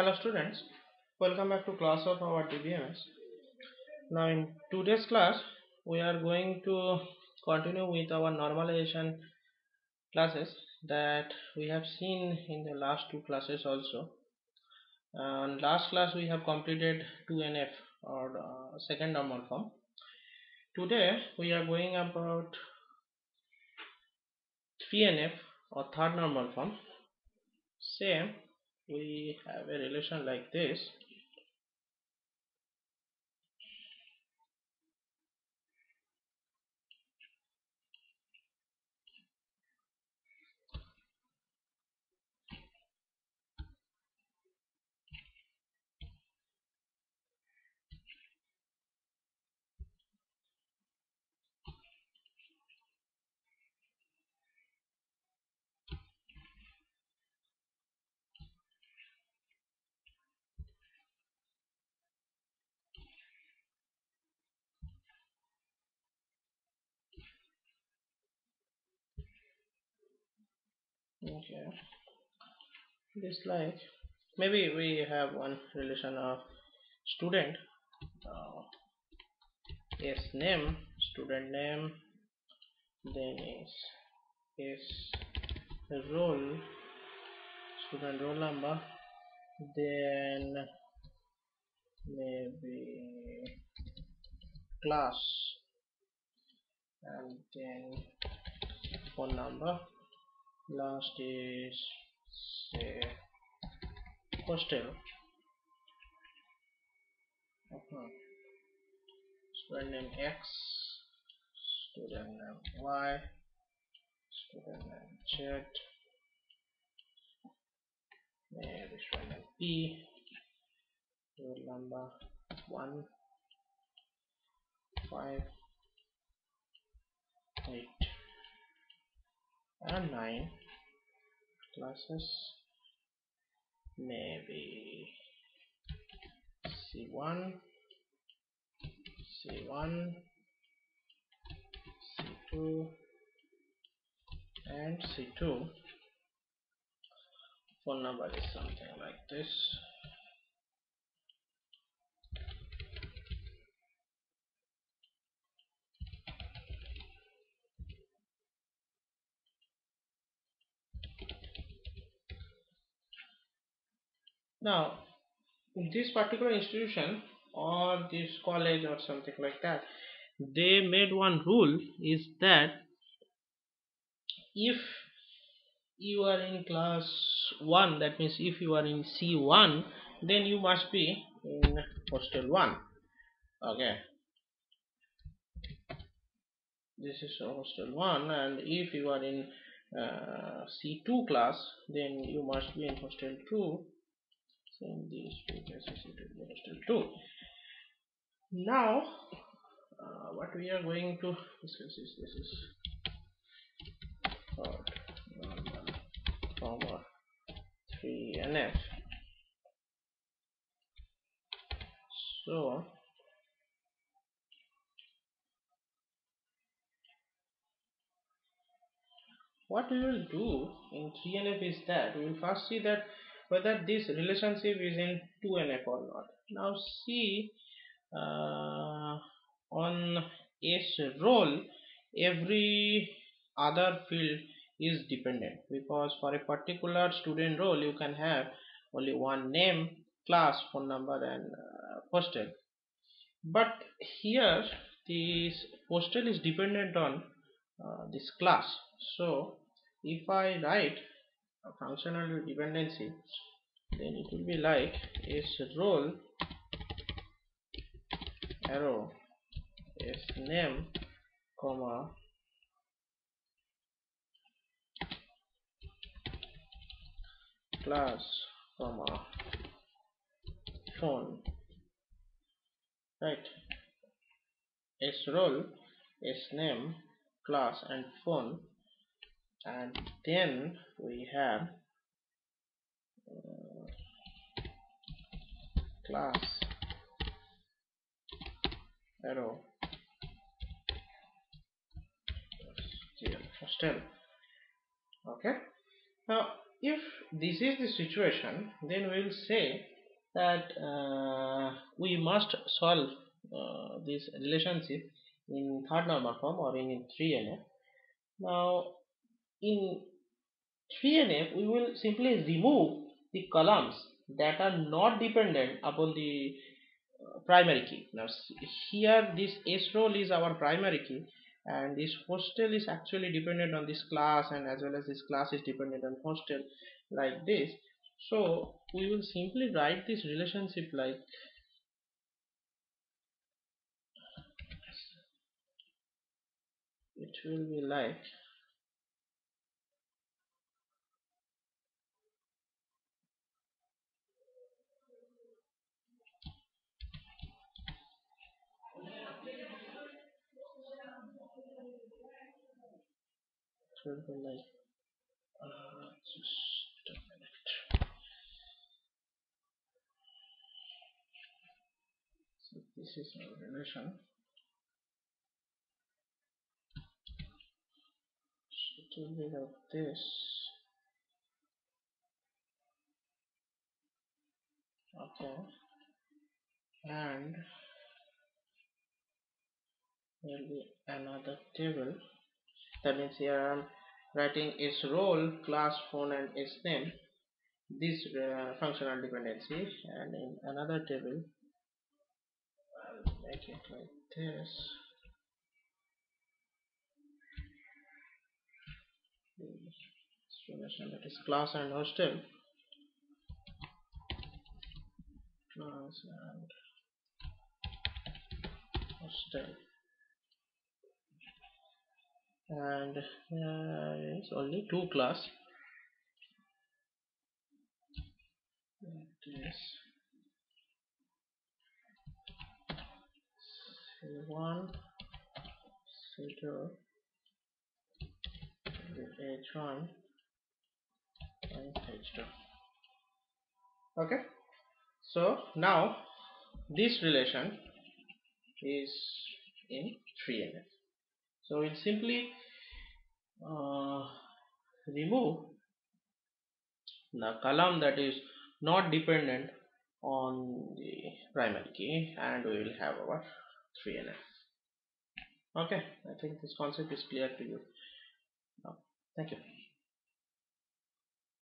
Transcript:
Hello students, welcome back to class of our DBMS. Now in today's class we are going to continue with our normalization classes that we have seen in the last two classes also. And last class we have completed 2NF or uh, second normal form. Today we are going about 3NF or third normal form. Same we have a relation like this okay. This like maybe we have one relation of student. Uh, name student name then is is roll student roll number then maybe class and then phone number last is say hostel -huh. student name x student name y student name z maybe student name p roll number 1 5 8 and 9 classes maybe c1 c1 c2 and c2 phone number is something like this now this particular institution or this college or something like that they made one rule is that if you are in class 1 that means if you are in c1 then you must be in hostel 1 okay. This is hostel 1 and if you are in uh, c2 class then you must be in hostel 2 send these two cases into hostel 2 now uh, what we are going to discuss is this is third normal comma 3 nf so what we will do in 3nf is that we will first see that whether this relationship is in 2nf or not. Now see uh, on s roll every other field is dependent because for a particular student roll you can have only one name class phone number and uh, hostel but here this postal is dependent on uh, this class. So if I write a functional dependency then it will be like is roll arrow is name comma class comma phone. Right. S roll s name class and phone and then we have uh, class arrow. Hostel. Okay. Now if this is the situation then we will say that uh, we must solve uh, this relationship in third normal form or in 3NF. Now in 3NF we will simply remove the columns that are not dependent upon the uh, primary key. Now here this S roll is our primary key and this hostel is actually dependent on this class and as well as this class is dependent on hostel like this so we will simply write this relationship like it will be like it will uh, just a minute so this is our relation. So will be like this okay. And there will be another table that means here I'm writing its roll class phone and its name. This uh, functional dependency and in another table I'll make it like this. That is class and hostel. Class and hostel and uh, it's only two class. This c1 c2 h1 and h2 okay. So now this relation is in 3NF so we'll simply uh, remove the column that is not dependent on the primary key and we will have our 3NF okay I think this concept is clear to you. Thank you